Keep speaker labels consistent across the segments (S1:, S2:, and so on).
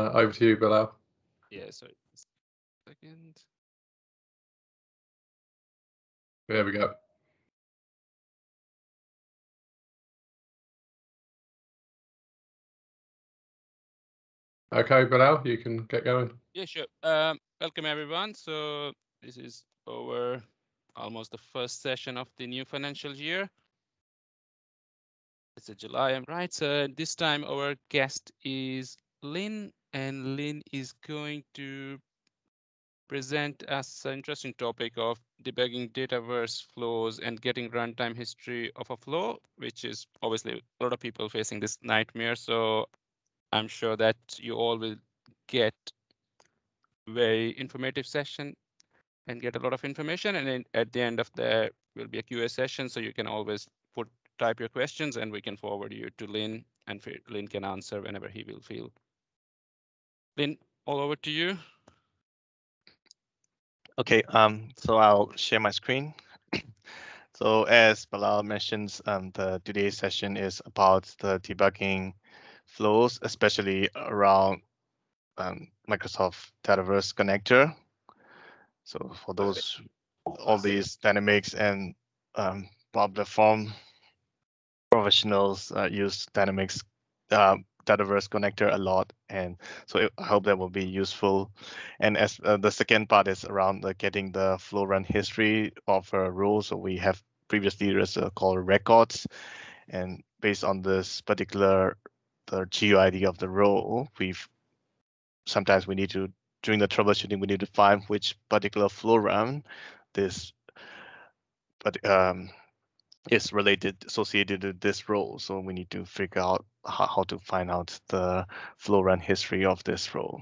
S1: uh, over to you, Bilal.
S2: Yeah, sorry. Second.
S1: There we go. Okay, Bilal, you can get going.
S2: Yeah, sure. Um, welcome everyone. So this is our almost the first session of the new financial year. It's a July, I'm right. So this time our guest is Linn, and Linn is going to present us an interesting topic of debugging Dataverse flows and getting runtime history of a flow, which is obviously a lot of people facing this nightmare. So I'm sure that you all will get very informative session and get a lot of information. And then at the end of the will be a QA session, so you can always put type your questions and we can forward you to Linn and Linn can answer whenever he will feel. Linn, all over to you.
S3: Okay, um, so I'll share my screen. so as Bilal mentions, um, the today's session is about the debugging flows, especially around um, Microsoft Dataverse connector. So for those, all these dynamics and um, form professionals uh, use Dynamics uh, Dataverse connector a lot, and so I hope that will be useful. And as uh, the second part is around the getting the flow run history of a role. So we have previously there's a called records, and based on this particular the GUID of the role, we've sometimes we need to during the troubleshooting we need to find which particular flow run this but um is related associated to this role. So we need to figure out how, how to find out the flow run history of this role.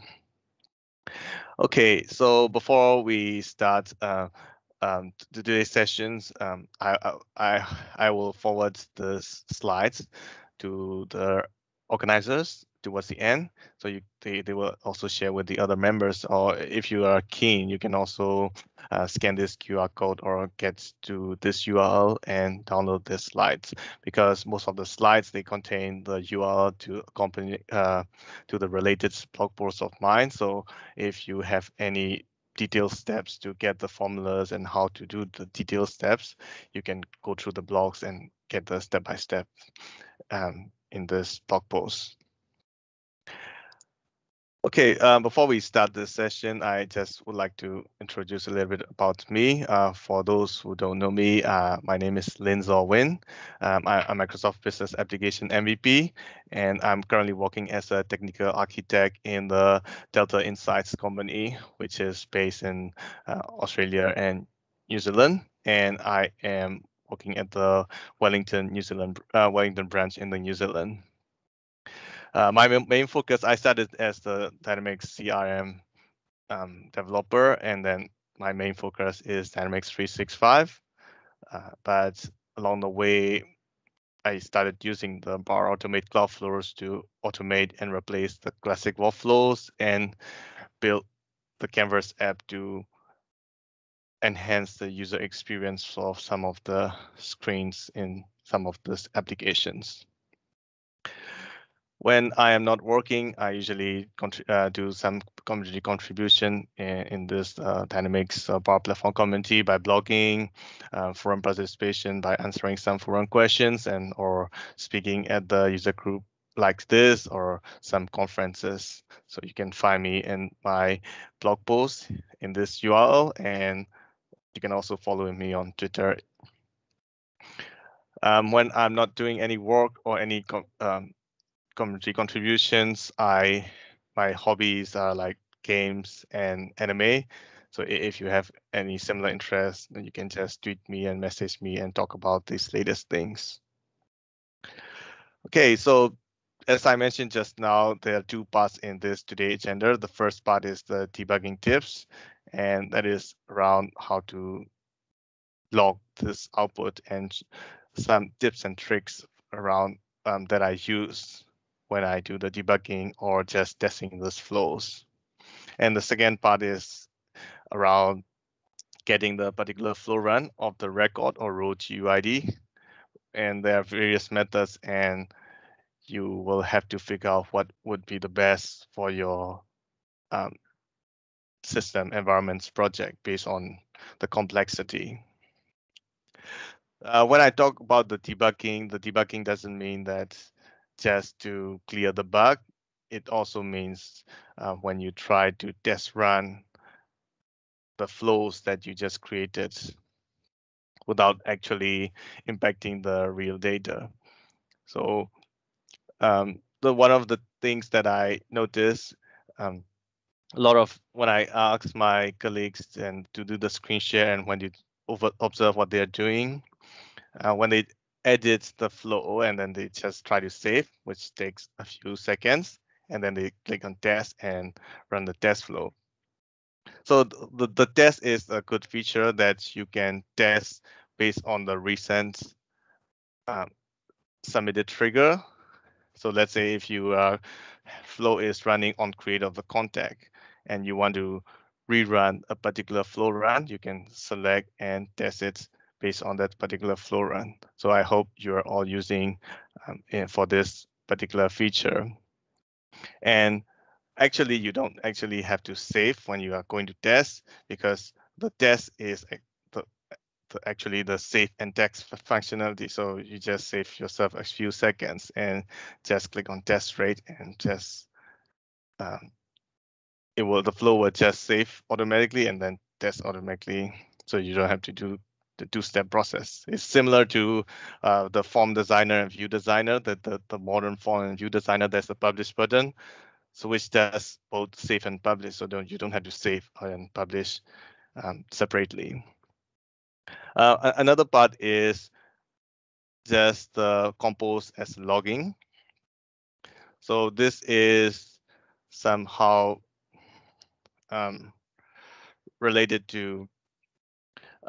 S3: Okay, so before we start uh, um, today's sessions, um, I, I I will forward the slides to the organizers towards the end. So you, they, they will also share with the other members, or if you are keen, you can also uh, scan this QR code or get to this URL and download the slides because most of the slides, they contain the URL to accompany uh, to the related blog posts of mine. So if you have any detailed steps to get the formulas and how to do the detailed steps, you can go through the blogs and get the step-by-step -step, um, in this blog post. Okay, um, before we start this session, I just would like to introduce a little bit about me. Uh, for those who don't know me, uh, my name is Linn Zaw Win. Um, I, am Microsoft Business Application MVP, and I'm currently working as a technical architect in the Delta Insights company, which is based in uh, Australia and New Zealand. And I am working at the Wellington, New Zealand, uh, Wellington branch in the New Zealand. Uh, my main focus, I started as the Dynamics CRM um, developer, and then my main focus is Dynamics 365. Uh, but along the way, I started using the Power Automate Cloud Flows to automate and replace the classic workflows and build the Canvas app to enhance the user experience of some of the screens in some of these applications. When I am not working, I usually uh, do some community contribution in, in this uh, Dynamics uh, Power Platform community by blogging, uh, forum participation by answering some forum questions and or speaking at the user group like this or some conferences. So you can find me in my blog post in this URL and you can also follow me on Twitter. Um, when I'm not doing any work or any um, community contributions, I my hobbies are like games and anime. So if you have any similar interests, then you can just tweet me and message me and talk about these latest things. Okay, so as I mentioned just now, there are two parts in this today agenda. The first part is the debugging tips, and that is around how to log this output and some tips and tricks around um, that I use when I do the debugging or just testing those flows. And the second part is around getting the particular flow run of the record or row GUID. And there are various methods and you will have to figure out what would be the best for your um, system environments project based on the complexity. Uh, when I talk about the debugging, the debugging doesn't mean that just to clear the bug. It also means uh, when you try to test run the flows that you just created without actually impacting the real data. So um, the one of the things that I noticed um, a lot of when I ask my colleagues and to do the screen share and when you over observe what they're doing, uh, when they edit the flow and then they just try to save, which takes a few seconds, and then they click on test and run the test flow. So the, the test is a good feature that you can test based on the recent um, submitted trigger. So let's say if you uh, flow is running on create of the contact and you want to rerun a particular flow run, you can select and test it based on that particular flow run. So I hope you're all using um, for this particular feature. And actually, you don't actually have to save when you are going to test because the test is the, the actually the save and text functionality. So you just save yourself a few seconds and just click on test rate and just um, it will the flow will just save automatically and then test automatically. So you don't have to do two-step process. It's similar to uh, the form designer and view designer, the, the, the modern form and view designer, there's a publish button, so which does both save and publish, so don't you don't have to save and publish um, separately. Uh, another part is just the compose as logging. So this is somehow um, related to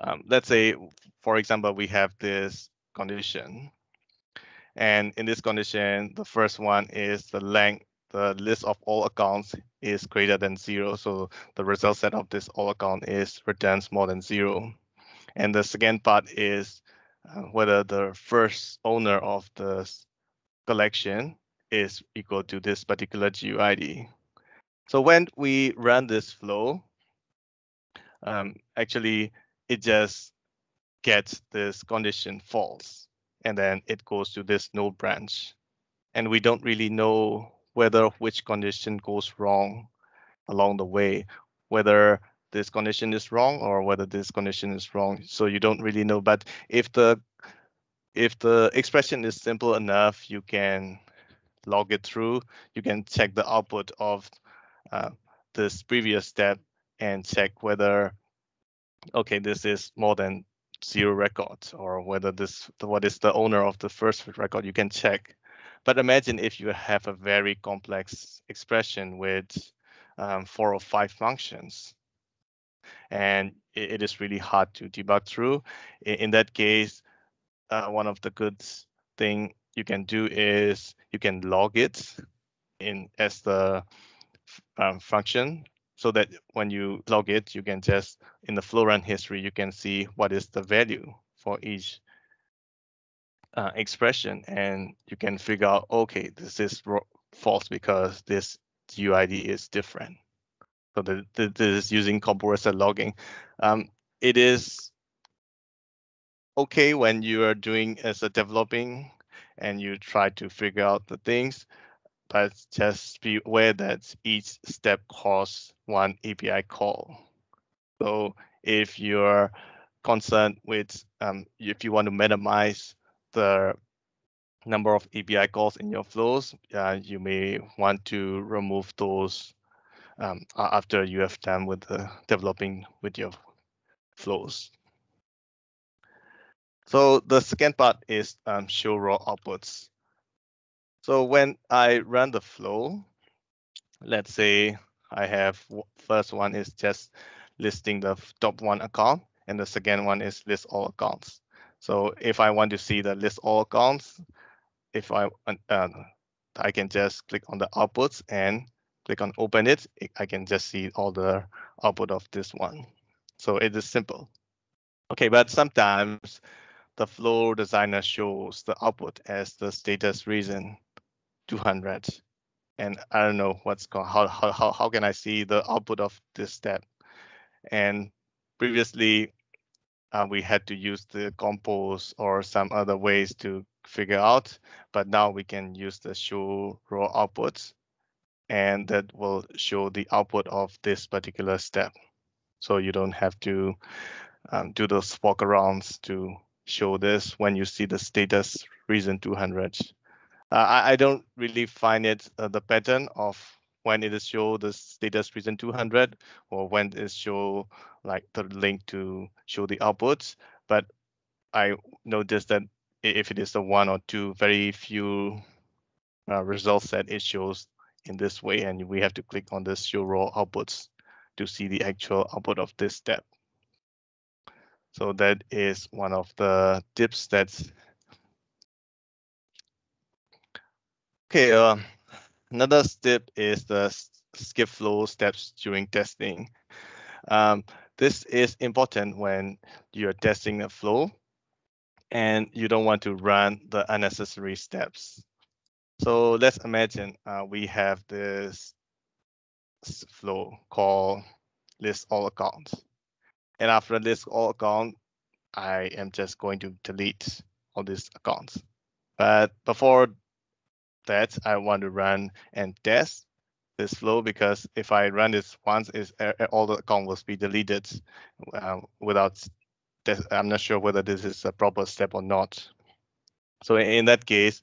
S3: um, let's say, for example, we have this condition. And in this condition, the first one is the length, the list of all accounts is greater than zero. So the result set of this all account is returns more than zero. And the second part is uh, whether the first owner of the collection is equal to this particular GUID. So when we run this flow, um, actually it just gets this condition false and then it goes to this node branch. And we don't really know whether which condition goes wrong along the way whether this condition is wrong or whether this condition is wrong. So you don't really know. But if the if the expression is simple enough you can log it through. You can check the output of uh, this previous step and check whether okay, this is more than zero records or whether this what is the owner of the first record you can check. But imagine if you have a very complex expression with um, four or five functions. And it, it is really hard to debug through. In, in that case uh, one of the good thing you can do is you can log it in as the um, function so that when you log it, you can just, in the flow run history, you can see what is the value for each uh, expression and you can figure out, okay, this is false because this UID is different. So the, the, this is using compose as logging. Um, it is okay when you are doing as a developing and you try to figure out the things, but just be aware that each step costs one API call. So if you're concerned with, um, if you want to minimize the number of API calls in your flows, uh, you may want to remove those um, after you have done with the developing with your flows. So the second part is um, show raw outputs. So when I run the flow, let's say I have first one is just listing the top one account and the second one is list all accounts. So if I want to see the list all accounts, if I uh, I can just click on the outputs and click on open it. I can just see all the output of this one. So it is simple. Okay, but sometimes the flow designer shows the output as the status reason 200 and I don't know what's going how, how how how can I see the output of this step? And previously uh, we had to use the compose or some other ways to figure out but now we can use the show raw outputs and that will show the output of this particular step. So you don't have to um, do those walkarounds to show this when you see the status reason 200 uh, I, I don't really find it uh, the pattern of when it is show the status reason 200 or when it show like the link to show the outputs. But I noticed that if it is the one or two very few uh, results that it shows in this way, and we have to click on this show raw outputs to see the actual output of this step. So that is one of the tips that's Okay, uh, another step is the skip flow steps during testing. Um, this is important when you're testing a flow and you don't want to run the unnecessary steps. So let's imagine uh, we have this flow called list all accounts. And after list all accounts, I am just going to delete all these accounts. But before that I want to run and test this flow because if I run this once, is all the account will be deleted uh, without. I'm not sure whether this is a proper step or not. So in that case,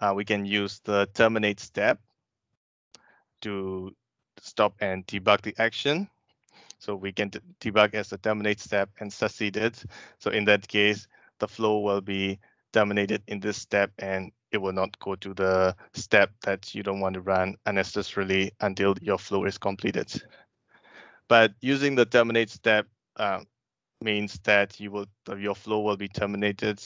S3: uh, we can use the terminate step to stop and debug the action. So we can debug as a terminate step and succeed it. So in that case, the flow will be terminated in this step and it will not go to the step that you don't want to run unnecessarily until your flow is completed. But using the terminate step uh, means that you will your flow will be terminated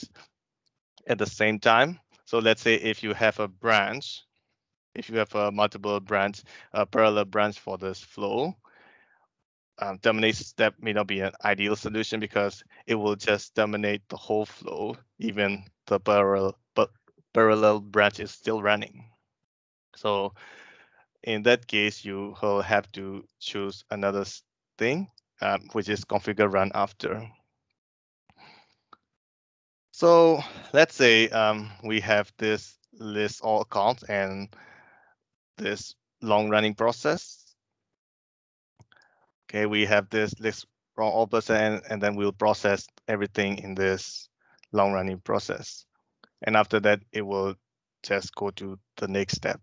S3: at the same time. So let's say if you have a branch, if you have a multiple branch, a parallel branch for this flow, um, terminate step may not be an ideal solution because it will just terminate the whole flow, even the parallel parallel branch is still running. So in that case, you will have to choose another thing, um, which is configure run after. So let's say um, we have this list all accounts and this long running process. Okay, we have this list all percent and then we'll process everything in this long running process and after that it will just go to the next step.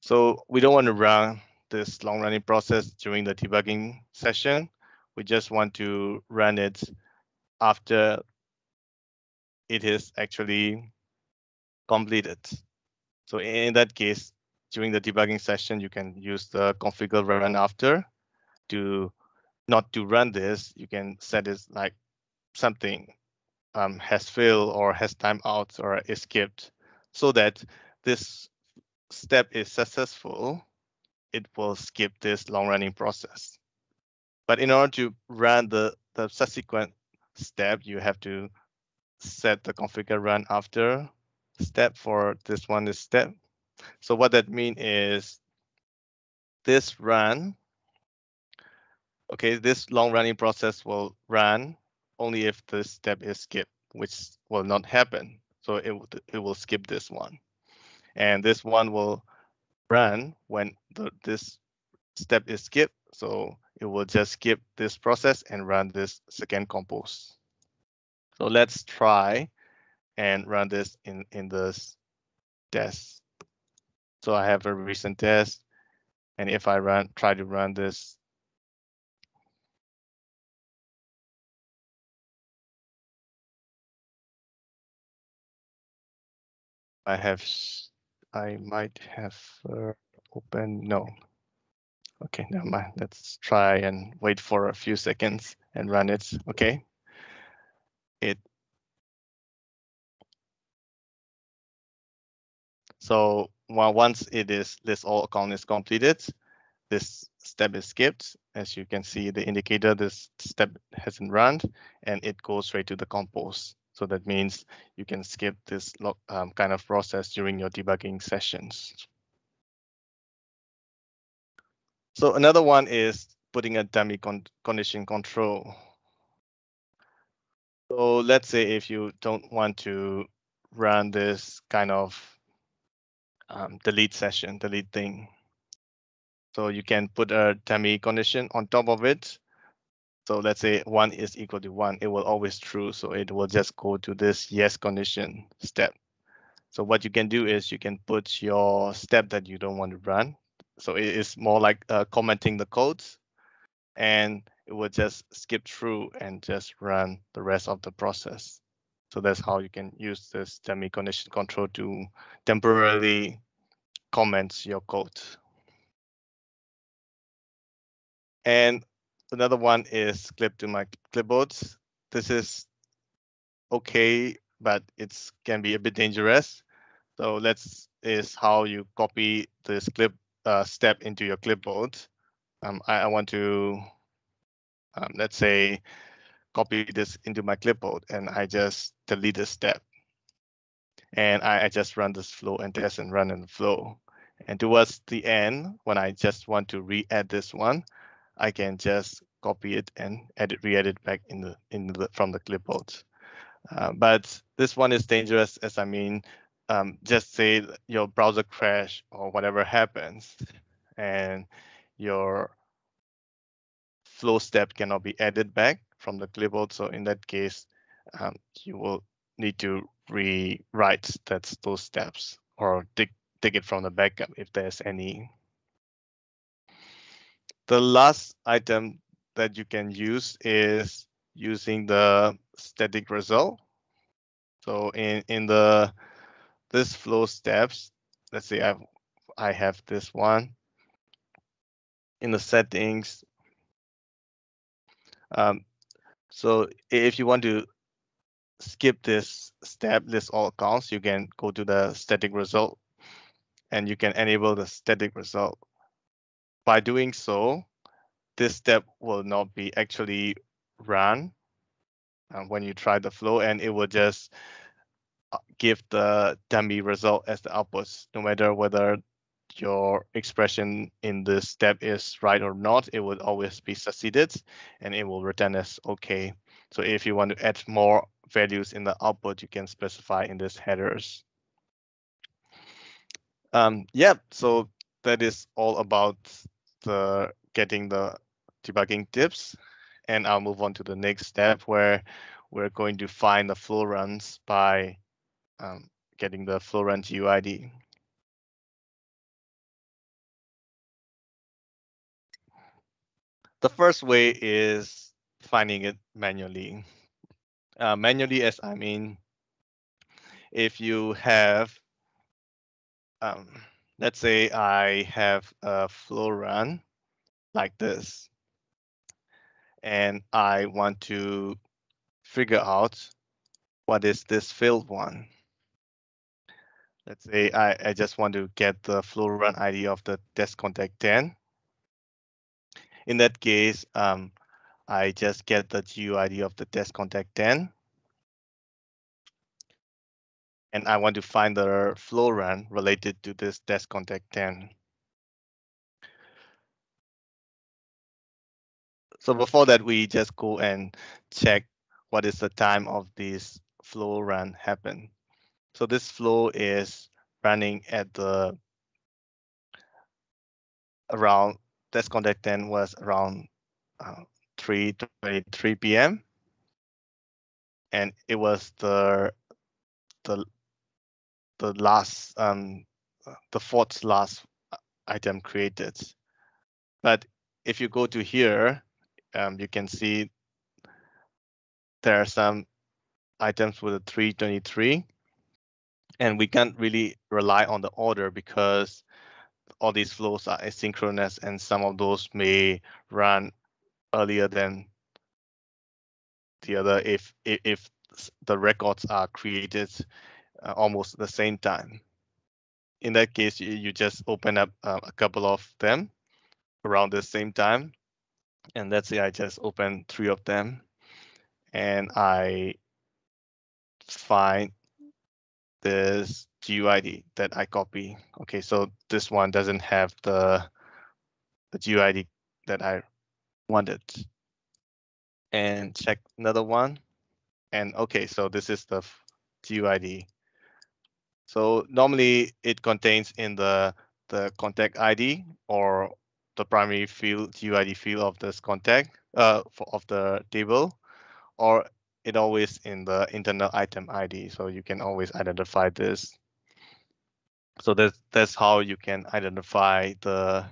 S3: So we don't want to run this long running process during the debugging session. We just want to run it after it is actually completed. So in that case, during the debugging session, you can use the configure run after to not to run this. You can set it like something um, has failed or has timeout or is skipped so that this step is successful, it will skip this long running process. But in order to run the, the subsequent step, you have to set the configure run after step for this one is step. So what that means is this run, okay, this long running process will run only if this step is skipped, which will not happen. So it, it will skip this one. And this one will run when the, this step is skipped. So it will just skip this process and run this second compose. So let's try and run this in, in this test. So I have a recent test. And if I run, try to run this I have, I might have uh, open, no. Okay, never mind. Let's try and wait for a few seconds and run it. Okay. It. So well, once it is this all account is completed, this step is skipped. As you can see, the indicator this step hasn't run and it goes straight to the compose. So that means you can skip this um, kind of process during your debugging sessions. So another one is putting a dummy con condition control. So let's say if you don't want to run this kind of um, delete session, delete thing. So you can put a dummy condition on top of it so let's say one is equal to one, it will always true. So it will just go to this yes condition step. So what you can do is you can put your step that you don't want to run. So it is more like uh, commenting the codes and it will just skip through and just run the rest of the process. So that's how you can use this dummy condition control to temporarily comment your code. And another one is clip to my clipboard. This is okay, but it can be a bit dangerous. So let's is how you copy this clip uh, step into your clipboard. Um, I, I, want to, um, let's say, copy this into my clipboard and I just delete this step. And I, I just run this flow and test and run in the flow. And towards the end, when I just want to re-add this one, I can just copy it and edit, re-edit back in the in the from the clipboard. Uh, but this one is dangerous, as I mean, um, just say your browser crash or whatever happens, and your flow step cannot be added back from the clipboard. So in that case, um, you will need to rewrite those steps or dig dig it from the backup if there's any the last item that you can use is using the static result. So in, in the this flow steps, let's say I I have this one in the settings. Um, so if you want to skip this step, list all accounts, you can go to the static result and you can enable the static result. By doing so, this step will not be actually run um, when you try the flow and it will just uh, give the dummy result as the outputs, no matter whether your expression in this step is right or not, it will always be succeeded and it will return as okay. So if you want to add more values in the output, you can specify in this headers. Um, yeah, so that is all about the getting the debugging tips. And I'll move on to the next step where we're going to find the flow runs by um, getting the flow runs UID. The first way is finding it manually. Uh, manually, as I mean, if you have, um, let's say I have a flow run like this, and I want to figure out what is this field one. Let's say I, I just want to get the flow run ID of the test contact 10. In that case, um, I just get the GUID of the test contact 10. And I want to find the flow run related to this test contact 10. So before that, we just go and check what is the time of this flow run happen. So this flow is running at the around test contact 10 was around uh, 3 3 p.m. and it was the the the last um the fourth last item created. But if you go to here, um, you can see there are some items with a 323 and we can't really rely on the order because all these flows are asynchronous and some of those may run earlier than the other if if, if the records are created uh, almost the same time. In that case, you, you just open up uh, a couple of them around the same time and let's say I just open three of them and I find this GUID that I copy. Okay, so this one doesn't have the the GUID that I wanted. And check another one. And okay, so this is the GUID. So normally it contains in the the contact ID or the primary field GUID field of this contact uh, for, of the table, or it always in the internal item ID. So you can always identify this. So that's that's how you can identify the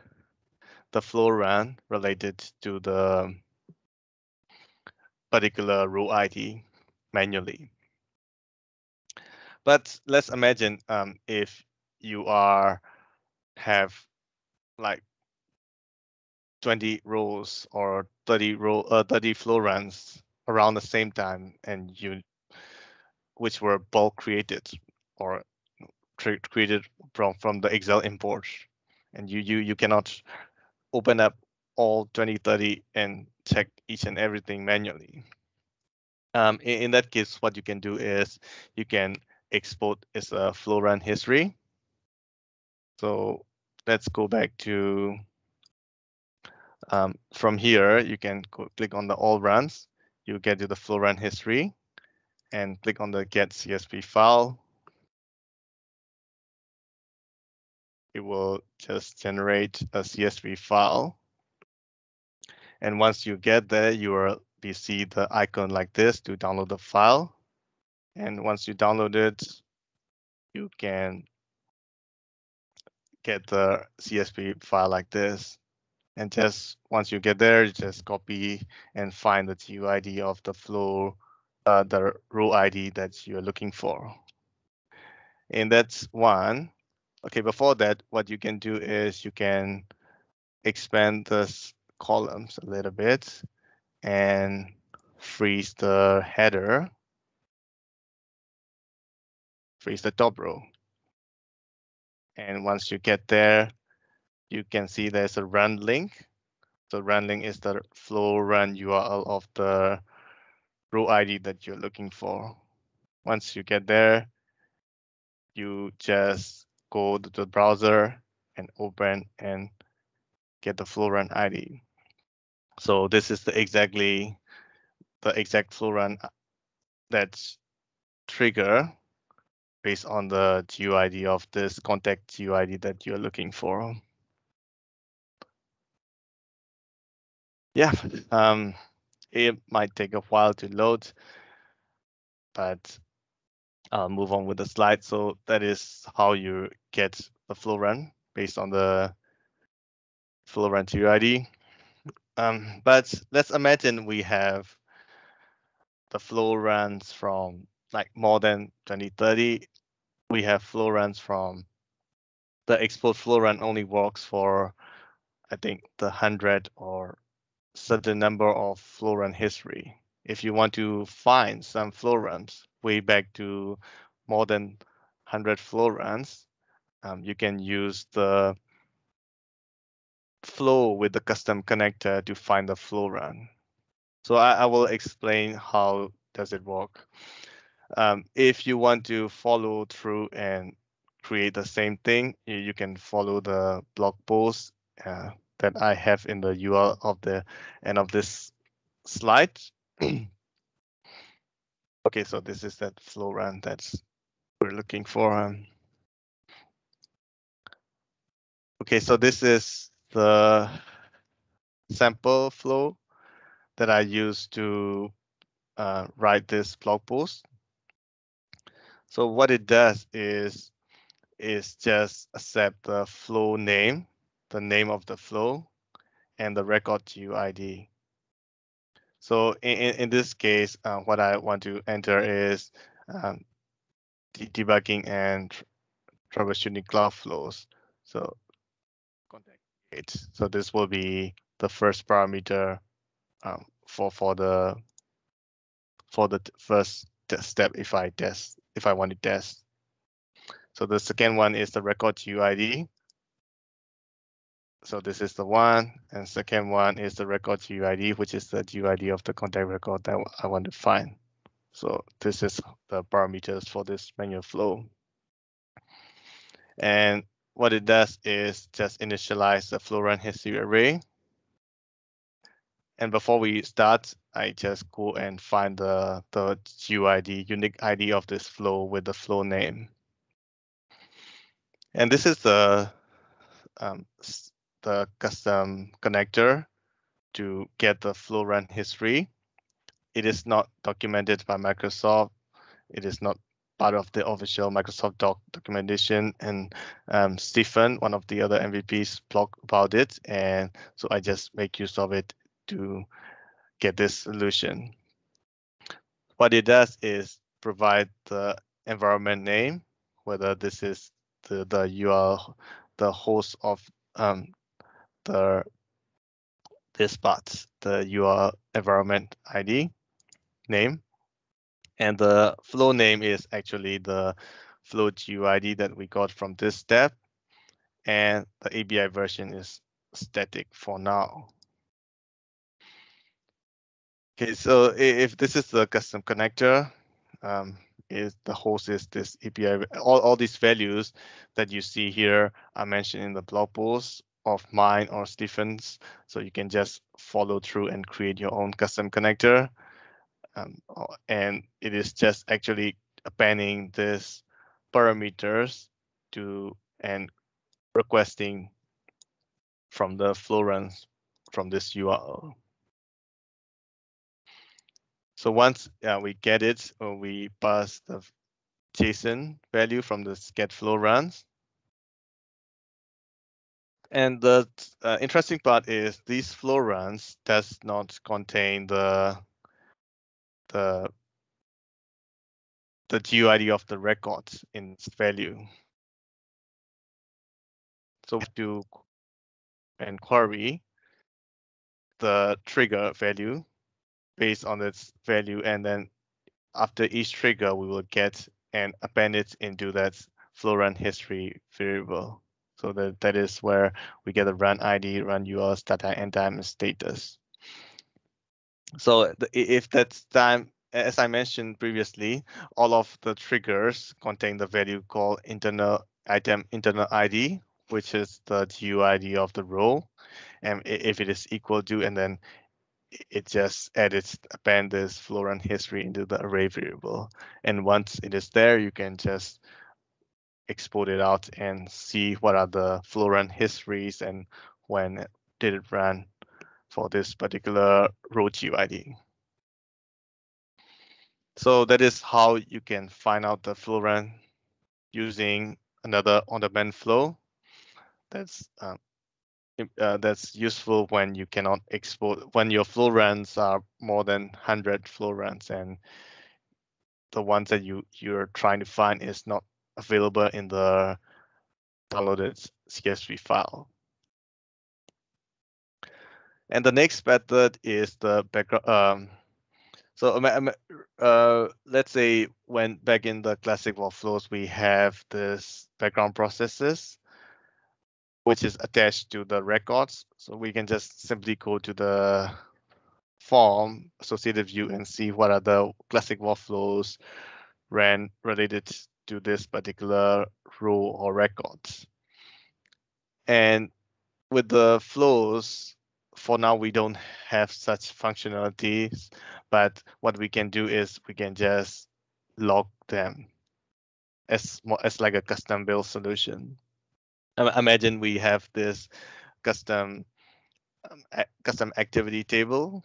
S3: the flow run related to the particular row ID manually. But let's imagine um, if you are have like 20 rows or 30 row uh, 30 flow runs around the same time and you which were bulk created or created from from the excel import and you you you cannot open up all 20 30 and check each and everything manually. Um, in, in that case what you can do is you can export as a flow run history. So let's go back to um, from here, you can click on the all runs. You get to the flow run history and click on the get CSV file. It will just generate a CSV file. And once you get there, you will be see the icon like this to download the file. And once you download it, you can get the CSV file like this. And just once you get there, just copy and find the GUID of the flow, uh, the row ID that you're looking for. And that's one. Okay, before that, what you can do is you can expand this columns a little bit and freeze the header freeze the top row. And once you get there, you can see there's a run link. So run link is the flow run URL of the row ID that you're looking for. Once you get there, you just go to the browser and open and get the flow run ID. So this is the exactly the exact flow run that's trigger based on the GUID of this contact GUID that you're looking for. Yeah, um, it might take a while to load, but I'll move on with the slide. So that is how you get the flow run based on the flow run GUID. Um, but let's imagine we have the flow runs from like more than 2030 we have flow runs from the export flow run only works for I think the hundred or certain number of flow run history. If you want to find some flow runs way back to more than 100 flow runs, um, you can use the flow with the custom connector to find the flow run. So I, I will explain how does it work. Um, if you want to follow through and create the same thing, you, you can follow the blog post uh, that I have in the URL of the end of this slide. okay, so this is that flow run that's we're looking for. Um, okay, so this is the sample flow that I use to uh, write this blog post. So what it does is is just accept the flow name, the name of the flow, and the record GUID. So in, in this case, uh, what I want to enter is um, debugging and troubleshooting cloud flows. So. So this will be the first parameter um, for for the for the first step if I test if I want to test. So the second one is the record UID. So this is the one, and second one is the record UID, which is the UID of the contact record that I want to find. So this is the parameters for this manual flow. And what it does is just initialize the flow run history array. And before we start, I just go and find the, the UID, unique ID of this flow with the flow name. And this is the, um, the custom connector to get the flow run history. It is not documented by Microsoft. It is not part of the official Microsoft doc documentation and um, Stephen, one of the other MVPs, blog about it. And so I just make use of it to get this solution. What it does is provide the environment name, whether this is the, the URL, the host of um, the this part, the URL environment ID name. And the flow name is actually the flow GUID that we got from this step. And the API version is static for now. Okay, so if this is the custom connector, um, is the host is this API, all, all these values that you see here are mentioned in the blog post of mine or Stephen's. So you can just follow through and create your own custom connector. Um, and it is just actually appending this parameters to and requesting from the flow runs from this URL. So once uh, we get it, uh, we pass the JSON value from the get flow runs. And the uh, interesting part is these flow runs does not contain the the the GUID of the records in its value. So to and query the trigger value based on its value, and then after each trigger, we will get and append it into that flow run history variable. So that, that is where we get the run ID, run URL, start time, end time, and status. So if that's time, as I mentioned previously, all of the triggers contain the value called internal item internal ID, which is the GUID of the row. And if it is equal to, and then it just edits append this flow history into the array variable. And once it is there, you can just export it out and see what are the flow histories and when did it run for this particular row GUID. So that is how you can find out the flow run using another on-demand flow. That's um, uh, that's useful when you cannot export when your flow runs are more than 100 flow runs and the ones that you you're trying to find is not available in the downloaded CSV file. And the next method is the background. Um, so um, uh, let's say when back in the classic workflows, we have this background processes, which is attached to the records. So we can just simply go to the form associated view and see what are the classic workflows ran related to this particular row or records. And with the flows, for now, we don't have such functionalities, but what we can do is we can just log them as as like a custom build solution. Imagine we have this custom um, custom activity table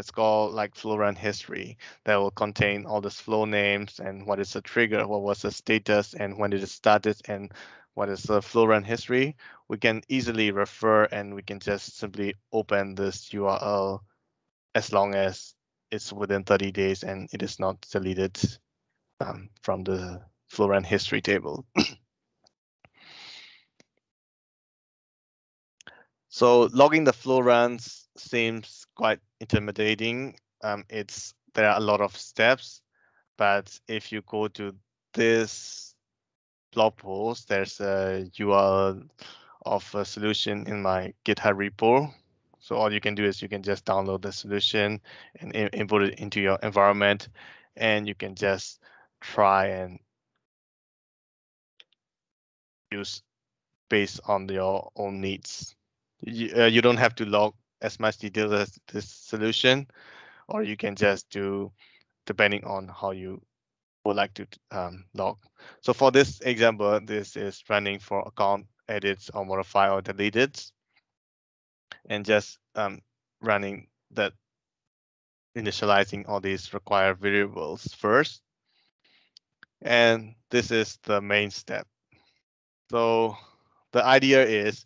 S3: it's called like flow run history that will contain all the flow names and what is the trigger, what was the status, and when it started, and what is the flow run history. We can easily refer and we can just simply open this URL as long as it's within 30 days and it is not deleted um, from the flow run history table. so logging the flow runs seems quite intimidating. Um, it's there are a lot of steps, but if you go to this blog post, there's a URL of a solution in my GitHub repo. So all you can do is you can just download the solution and input it into your environment, and you can just try and use based on your own needs. You, uh, you don't have to log as much detail as this solution, or you can just do depending on how you would like to um, log. So for this example, this is running for account edits or modify or deleted, and just um, running that initializing all these required variables first. And this is the main step. So the idea is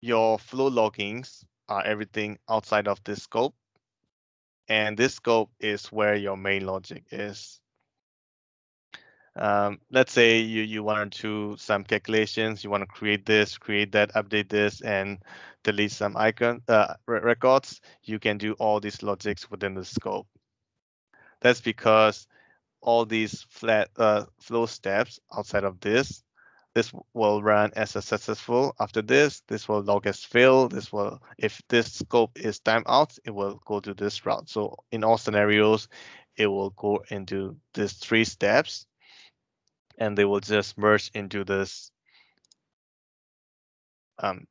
S3: your flow loggings are everything outside of this scope. And this scope is where your main logic is. Um, let's say you, you want to do some calculations, you want to create this, create that, update this, and delete some icon uh, records. You can do all these logics within the scope. That's because all these flat uh, flow steps outside of this this will run as a successful. After this, this will log as fail. This will, if this scope is timeout, it will go to this route. So in all scenarios, it will go into these three steps and they will just merge into this um,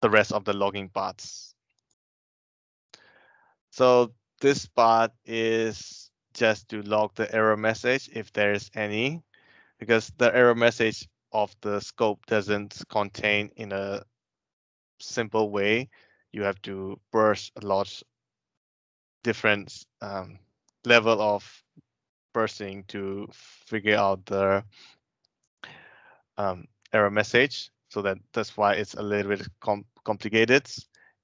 S3: the rest of the logging parts. So this part is just to log the error message if there is any because the error message of the scope doesn't contain in a simple way. You have to burst a lot different um, level of bursting to figure out the um, error message. So that that's why it's a little bit com complicated.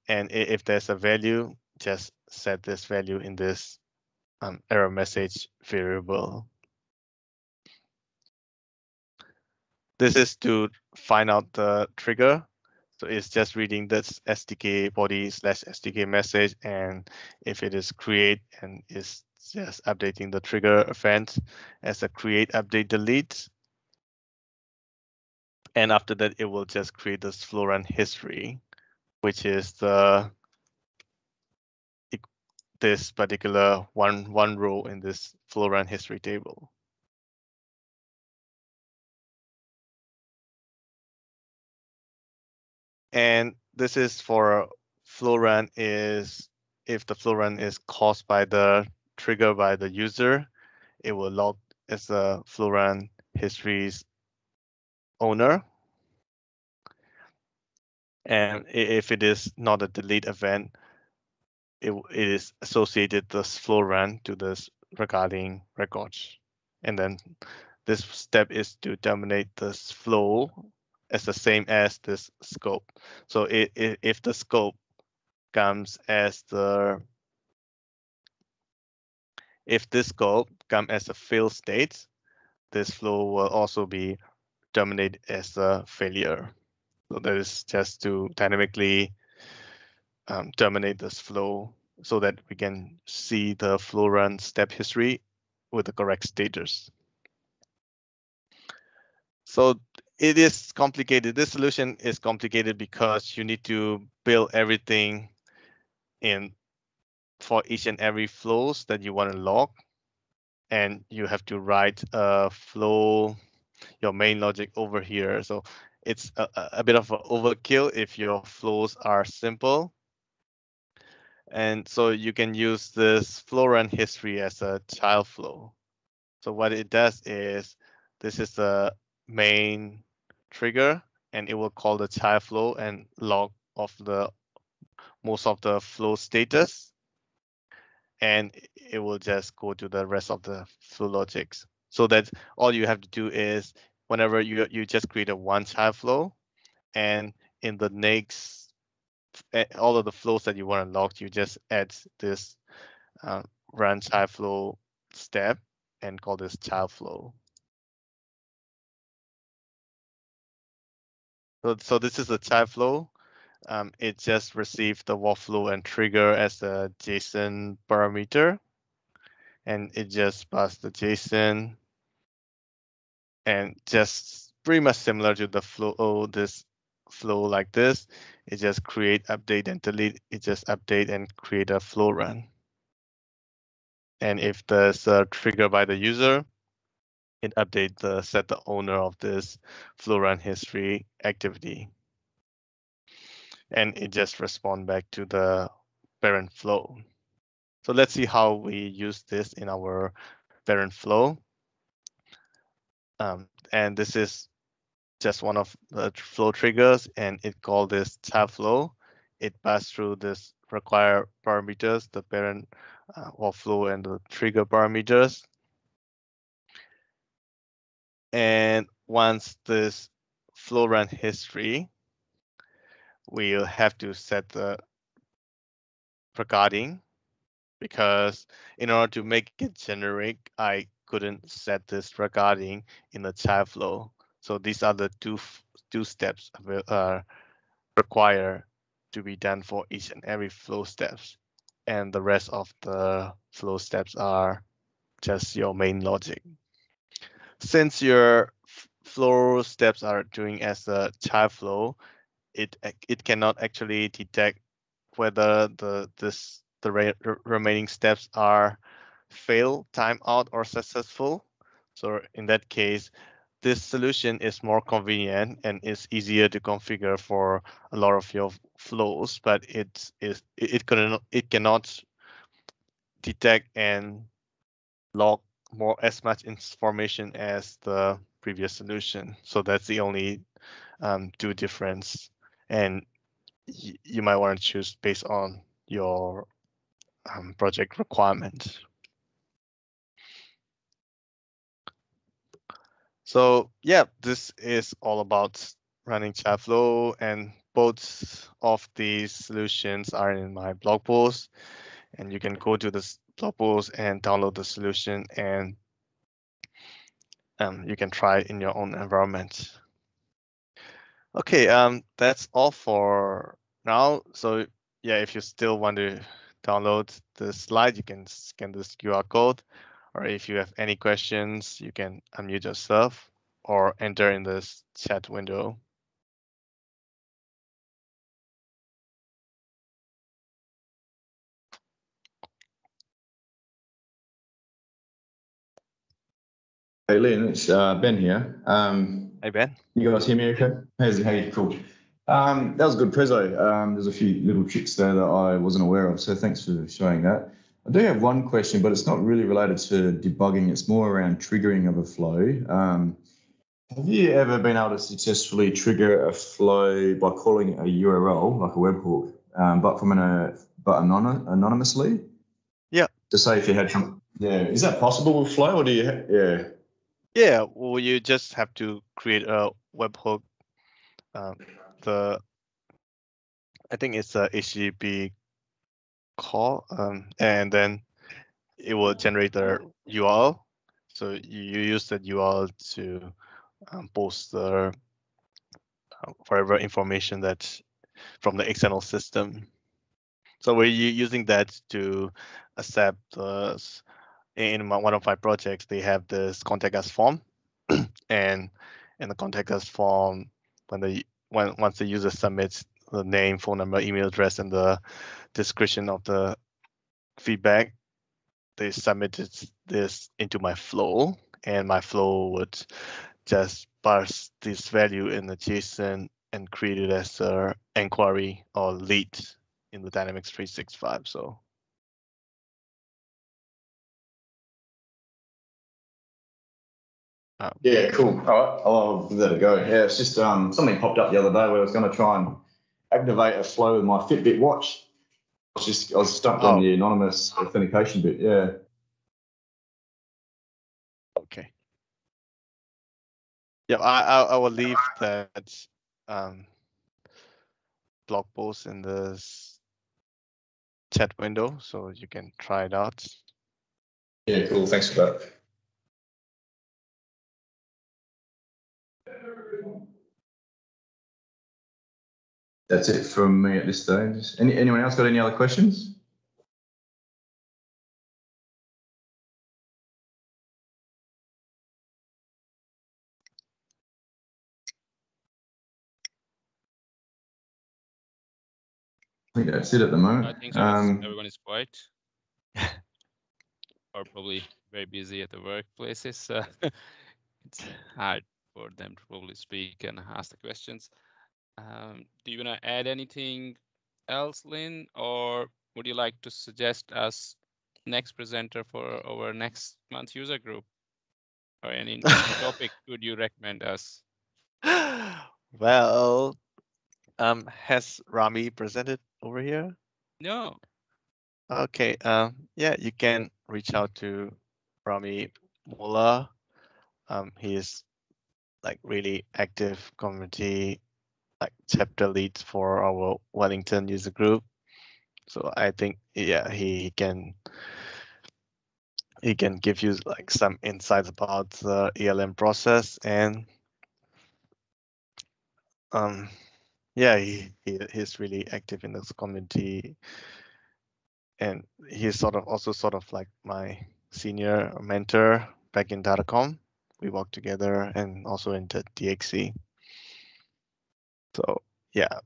S3: And if there's a value, just set this value in this um, error message variable. This is to find out the trigger. So it's just reading this SDK body slash SDK message. And if it is create and is just updating the trigger event as a create update delete. And after that, it will just create this flow run history, which is the this particular one one row in this flow run history table. And this is for flow run is if the flow run is caused by the trigger by the user, it will log as a flow run histories owner. And if it is not a delete event, it, it is associated this flow run to this regarding records. And then this step is to terminate this flow as the same as this scope. So it, it, if the scope comes as the if this scope come as a fail state, this flow will also be terminated as a failure. So that is just to dynamically um, terminate this flow so that we can see the flow run step history with the correct status. So it is complicated. This solution is complicated because you need to build everything in for each and every flows that you want to log. And you have to write a flow, your main logic over here. So it's a, a bit of an overkill if your flows are simple. And so you can use this flow run history as a child flow. So what it does is this is the main trigger and it will call the child flow and log of the most of the flow status. And it will just go to the rest of the flow logics. So that all you have to do is whenever you you just create a one child flow and in the next eh, all of the flows that you want to log, you just add this uh, run child flow step and call this child flow. So, so this is a child flow. Um, it just received the workflow and trigger as a JSON parameter. And it just passed the JSON and just pretty much similar to the flow, oh, this flow like this. It just create, update, and delete. It just update and create a flow run. And if there's a trigger by the user, it update the set the owner of this flow run history activity. And it just respond back to the parent flow. So let's see how we use this in our parent flow. Um, and this is just one of the flow triggers and it called this child flow. It passed through this require parameters, the parent uh, or flow and the trigger parameters. And once this flow run history, we'll have to set the regarding because in order to make it generic, I couldn't set this regarding in the child flow. So these are the two two steps uh, require to be done for each and every flow steps. And the rest of the flow steps are just your main logic. Since your flow steps are doing as a child flow, it it cannot actually detect whether the this the re remaining steps are fail, timeout, or successful. So in that case, this solution is more convenient and is easier to configure for a lot of your flows, but it is it cannot it cannot detect and log more as much information as the previous solution. So that's the only um, two difference, and you might want to choose based on your um, project requirement. So yeah, this is all about running Flow, and both of these solutions are in my blog post and you can go to this post and download the solution and um, you can try in your own environment. Okay, um, that's all for now. So yeah, if you still want to download the slide, you can scan this QR code or if you have any questions, you can unmute yourself or enter in this chat window.
S4: Hey, Linn, it's uh, Ben here. Um,
S3: hey, Ben.
S4: You guys hear me okay? Hey, hey cool. Um, that was a good prezo. Um, there's a few little tricks there that I wasn't aware of, so thanks for showing that. I do have one question, but it's not really related to debugging. It's more around triggering of a flow. Um, have you ever been able to successfully trigger a flow by calling a URL, like a webhook, um, but from an uh, but anon anonymously?
S3: Yeah.
S4: To say if you had some, yeah, is that possible with Flow, or do you? yeah.
S3: Yeah. Well, you just have to create a webhook. Um, the I think it's a HTTP call, um, and then it will generate the URL. So you, you use that URL to um, post the uh, whatever information that from the external system. So we're using that to accept the in my, one of my projects, they have this contact us form, and in the contact us form, when the when once the user submits the name, phone number, email address, and the description of the feedback, they submitted this into my flow, and my flow would just parse this value in the JSON and create it as a inquiry or lead in the Dynamics 365. So
S4: Um, yeah, cool. All right, I'll let it go. Yeah, it's just um, something popped up the other day where I was going to try and activate a flow with my Fitbit watch. I was just I was stuck oh. on the anonymous authentication bit. Yeah.
S3: Okay. Yeah, I I, I will leave that um, blog post in the chat window so you can try it out.
S4: Yeah, cool. Thanks for that. That's it from me at this stage. Any, anyone else got any other questions? I think that's it at the moment.
S2: I think so. Um, everyone is quiet. are probably very busy at the workplaces. So it's hard for them to probably speak and ask the questions. Um, do you want to add anything else, Linn, or would you like to suggest us next presenter for our next month user group? Or any topic would you recommend us?
S3: well, um, has Rami presented over here?
S2: No.
S3: Okay. Um, yeah, you can reach out to Rami Mounla. Um, he is like really active community like chapter lead for our Wellington user group. So I think yeah he, he can he can give you like some insights about the ALM process and um yeah he, he he's really active in this community and he's sort of also sort of like my senior mentor back in Datacom. We work together and also in the DXC. So yeah,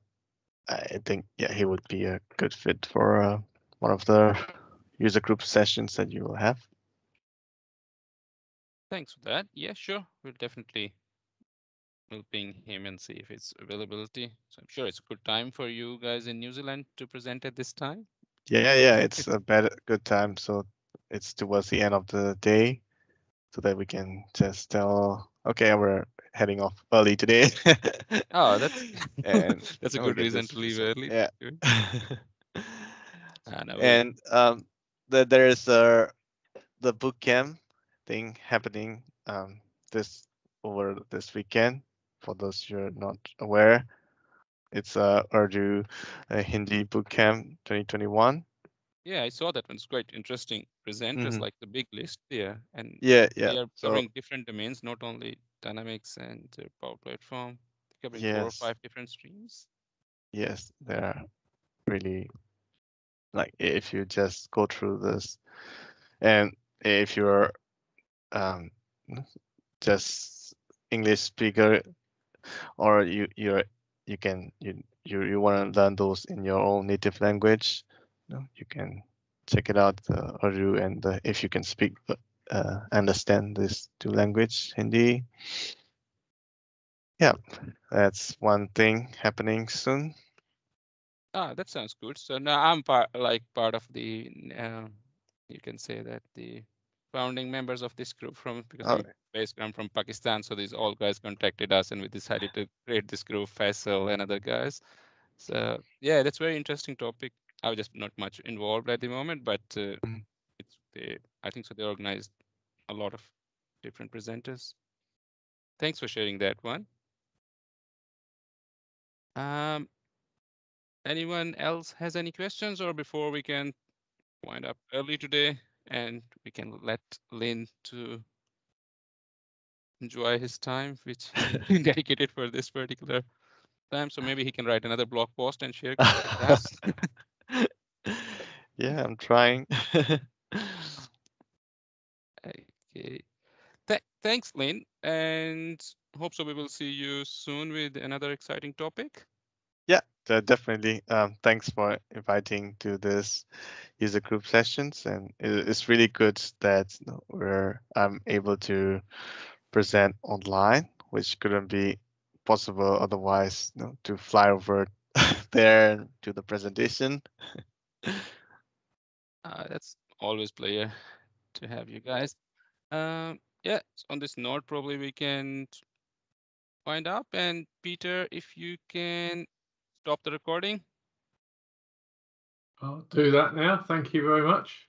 S3: I think yeah he would be a good fit for uh, one of the user group sessions that you will have.
S2: Thanks for that. Yeah, sure. We'll definitely we'll ping him and see if it's availability. So I'm sure it's a good time for you guys in New Zealand to present at this time.
S3: Yeah, yeah, it's a better good time. So it's towards the end of the day, so that we can just tell. Okay, we're heading off early today.
S2: Oh, that's
S3: and
S2: that's a good reason
S3: this
S2: to leave early.
S3: Yeah.
S2: Ah, no,
S3: and um, the, there is a the boot camp thing happening um this over this weekend. For those you're not aware, it's a Urdu uh, Hindi boot camp 2021.
S2: yeah, I saw that one. It's quite interesting. Presenters
S3: Mhm.
S2: like the big list there, and
S3: Yeah,
S2: they
S3: yeah.
S2: are
S3: So
S2: covering different domains, not only Dynamics and uh, Power Platform. They're covering four or five different streams.
S3: yes, they're really like if you just go through this, and if you're um just English speaker or you you're you can you you, you want to learn those in your own native language you, know, you can check it out the Urdu and the, if you can speak uh, understand this two language Hindi yeah that's one thing happening soon
S2: Ah, that sounds good. So now I'm part like part of the uh, you can say that the founding members of this group from because
S3: Oh.
S2: I'm based I'm from Pakistan, so these all guys contacted us and we decided to create this group, Faisal and other guys. So yeah, that's very interesting topic. I was just not much involved at the moment, but uh, it's they I think so they organized a lot of different presenters. Thanks for sharing that one. Um, anyone else has any questions or before we can wind up early today and we can let Linn to enjoy his time, which he dedicated for this particular time. So maybe he can write another blog post and share it with us.
S3: yeah i'm trying
S2: Okay. Th- thanks, Linn, and hope so we will see you soon with another exciting topic.
S3: Yeah, definitely, um, thanks for inviting to this user group sessions, and it's really good that we're I'm able to present online, which couldn't be possible otherwise. You know, to fly over there to the presentation.
S2: Uh, that's always player to have you guys. Um, yeah, on this note, probably we can wind up. And Peter, if you can stop the recording.
S1: I'll do that now. Thank you very much.